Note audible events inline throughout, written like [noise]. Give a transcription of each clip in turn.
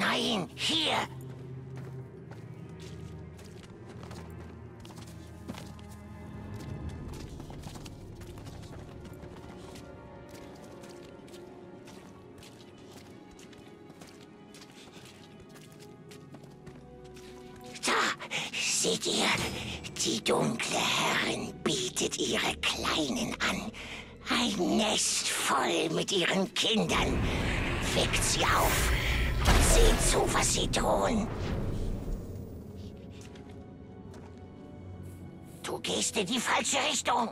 Nein, hier. Da, seht ihr, die dunkle Herrin bietet ihre Kleinen an. Ein Nest voll mit ihren Kindern. Weckt sie auf seht zu, was sie tun. Du gehst in die falsche Richtung.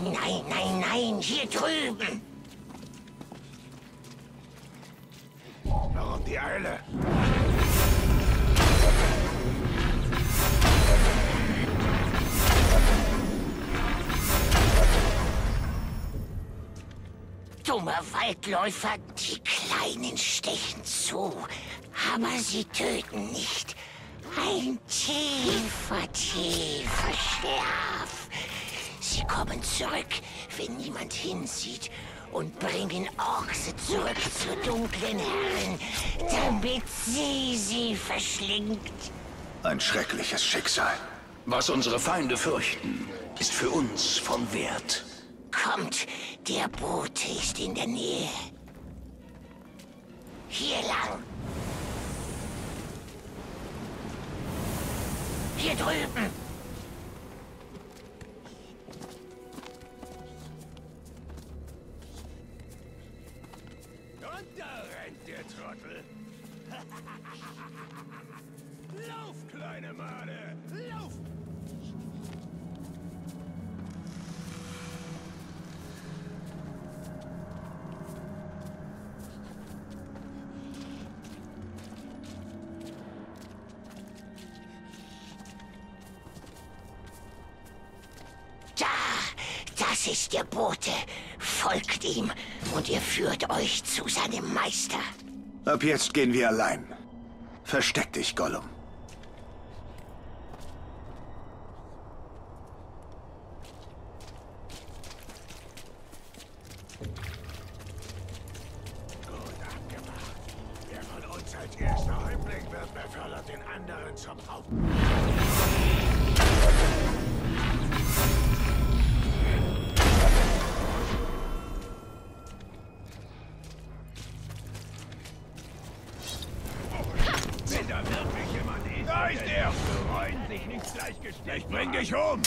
Nein, nein, nein, hier drüben. Warum die Eile? Dumme Waldläufer, die Kleinen stechen zu, aber sie töten nicht. Ein tiefer, tiefer Schlaf. Sie kommen zurück, wenn niemand hinsieht und bringen Orks zurück zur dunklen Herren, damit sie sie verschlingt. Ein schreckliches Schicksal. Was unsere Feinde fürchten, ist für uns von Wert. Kommt, der Bote ist in der Nähe. Hier lang. Hier drüben. Und da rennt der Trottel. [laughs] Lauf, kleine Made! Lauf! Das ist der Bote. Folgt ihm und ihr führt euch zu seinem Meister. Ab jetzt gehen wir allein. Versteck dich, Gollum. Gut abgemacht. Wer von uns als erster Häuptling wird, befördert den anderen zum Haupt. Ich bring dich um!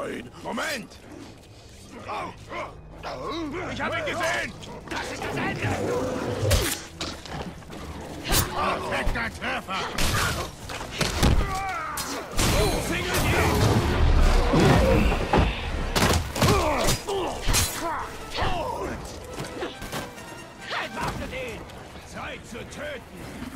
Nein! Moment! Ich habe ihn gesehen! Das ist das Ende! Perfekter Treffer! Zeit zu töten!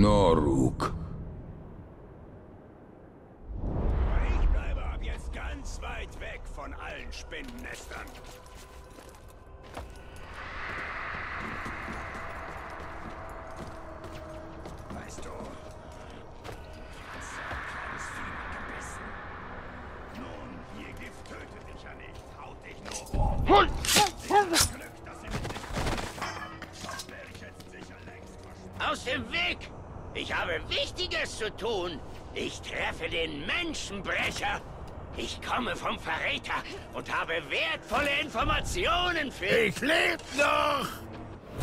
Noruk. Ich bleibe ab jetzt ganz weit weg von allen Spinnennestern. Wichtiges zu tun. Ich treffe den Menschenbrecher. Ich komme vom Verräter und habe wertvolle Informationen für... Ich lebe noch!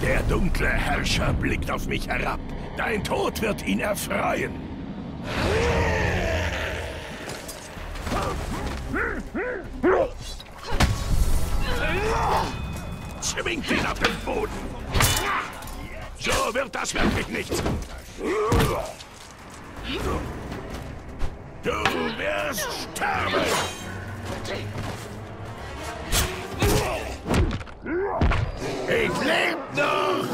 Der dunkle Herrscher blickt auf mich herab. Dein Tod wird ihn erfreuen. Zwingt ihn auf den Boden. So wird das wirklich nichts. Du wirst sterben. Ich lebe noch!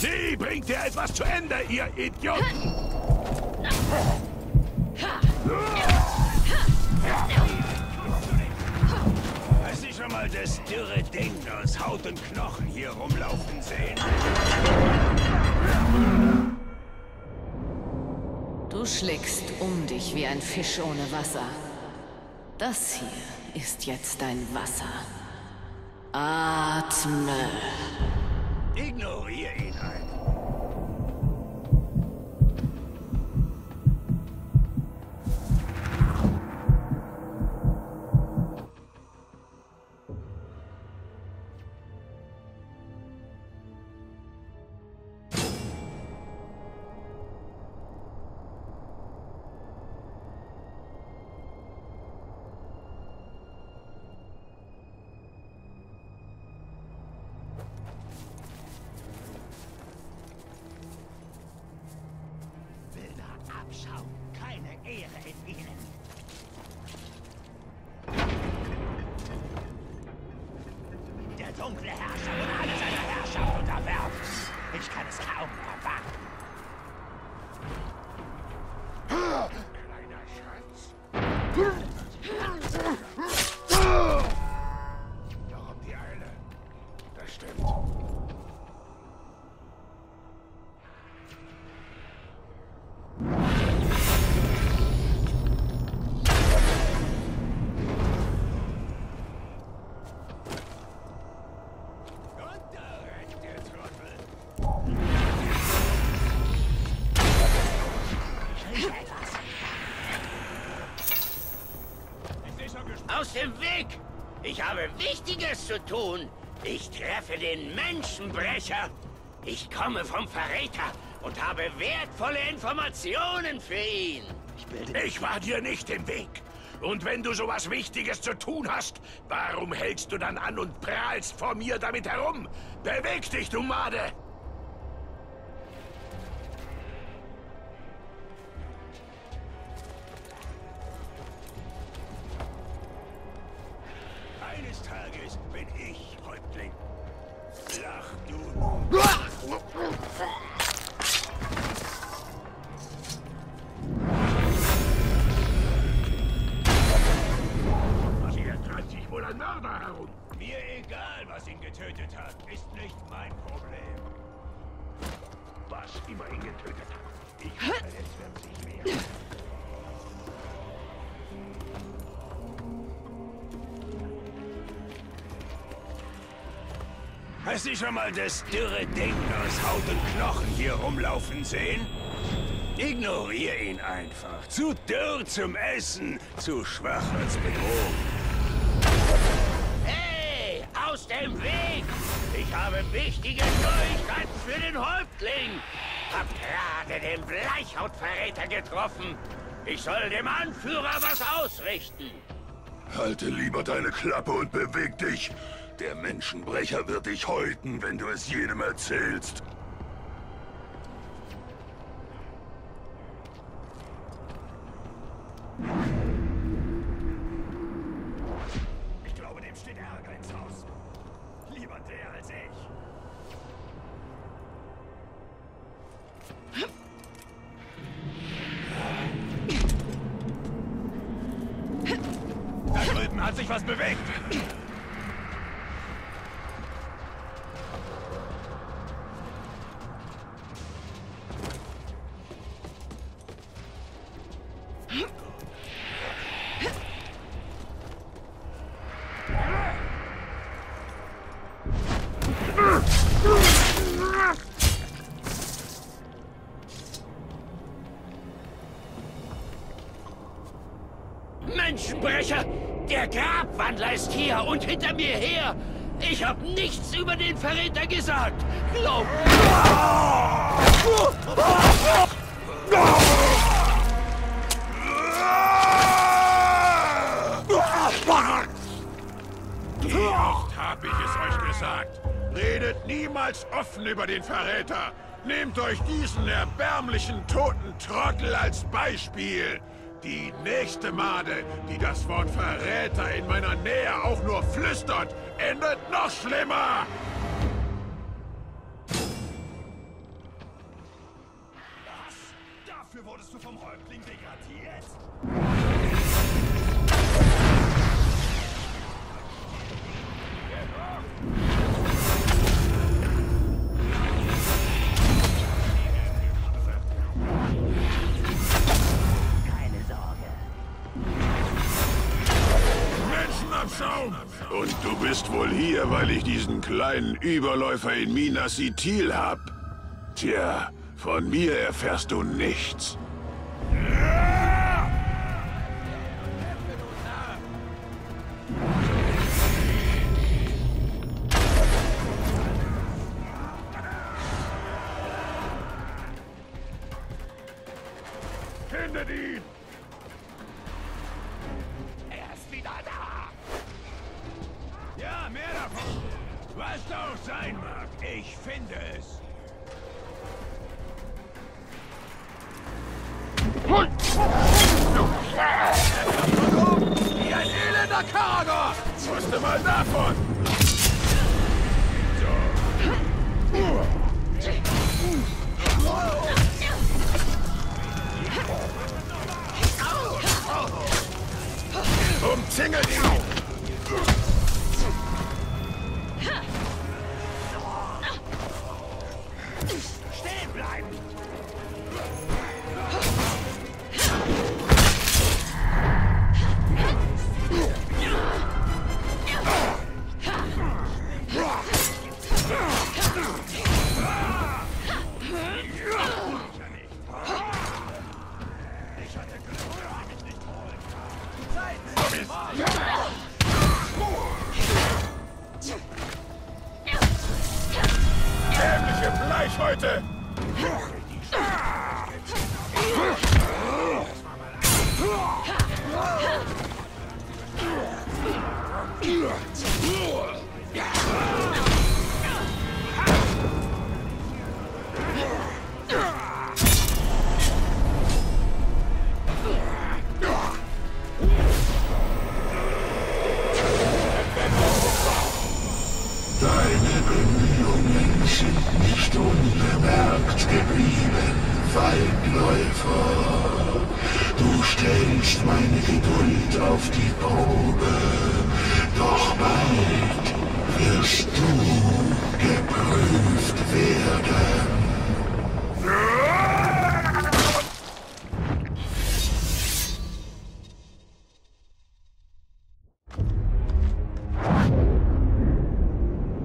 Sie bringt dir etwas zu Ende, ihr Idioten! Schon mal das dürre Ding aus Haut und Knochen hier rumlaufen sehen? Du schlägst um dich wie ein Fisch ohne Wasser. Das hier ist jetzt dein Wasser. Atme. Ignoriere ihn einfach. Aus dem Weg! Ich habe Wichtiges zu tun. Ich treffe den Menschenbrecher. Ich komme vom Verräter und habe wertvolle Informationen für ihn. Ich war dir nicht im Weg. Und wenn du sowas Wichtiges zu tun hast, warum hältst du dann an und prahlst vor mir damit herum? Beweg dich, du Made! Ich Häuptling. Lach du. Hier treibt sich wohl ein Mörder herum. Mir egal, was ihn getötet hat. Ist nicht mein Problem. Was immer ihn getötet hat. Ich Hast du schon mal das dürre Ding aus Haut und Knochen hier rumlaufen sehen? Ignoriere ihn einfach. Zu dürr zum Essen, zu schwach als Bedrohung. Hey, aus dem Weg! Ich habe wichtige Neuigkeiten für den Häuptling. Hab gerade den Bleichautverräter getroffen. Ich soll dem Anführer was ausrichten. Halte lieber deine Klappe und beweg dich. Der Menschenbrecher wird dich häuten, wenn du es jedem erzählst. Ich glaube, dem steht Ärger ins Haus. Lieber der als ich. Da drüben hat sich was bewegt. Hier und hinter mir her! Ich hab nichts über den Verräter gesagt! Glaub... Wie oft hab ich es euch gesagt? Redet niemals offen über den Verräter. Nehmt euch diesen erbärmlichen toten Trottel als Beispiel. Die nächste Made, die das Wort Verräter in meiner Nähe auch nur flüstert, endet noch schlimmer! Was? Dafür wurdest du vom Häuptling degradiert? Hier, weil ich diesen kleinen Überläufer in Minas Ithil hab. Tja, von mir erfährst du nichts.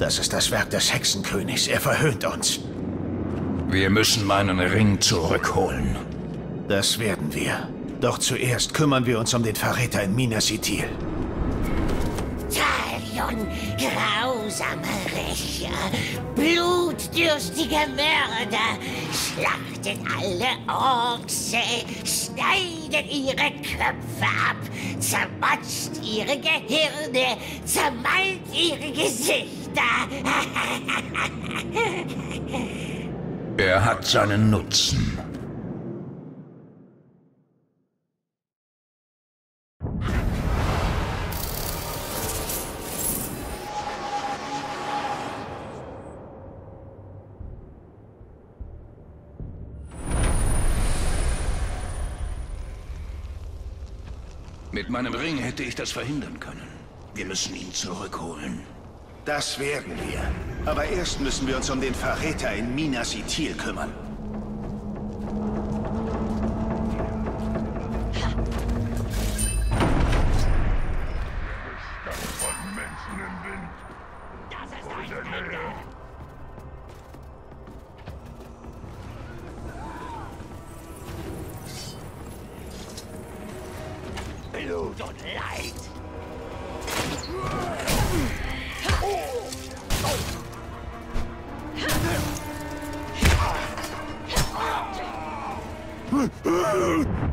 Das ist das Werk des Hexenkönigs. Er verhöhnt uns. Wir müssen meinen Ring zurückholen. Das werden wir. Doch zuerst kümmern wir uns um den Verräter in Minas Ithil. Talion, grausame Rächer, blutdürstige Mörder, schlachtet alle Orks, schneidet ihre Köpfe ab, zermatscht ihre Gehirne, zermalmt ihre Gesichter. [laughs] Er hat seinen Nutzen. Mit meinem Ring hätte ich das verhindern können. Wir müssen ihn zurückholen. Das werden wir. Aber erst müssen wir uns um den Verräter in Minas Ithil kümmern. Whoa!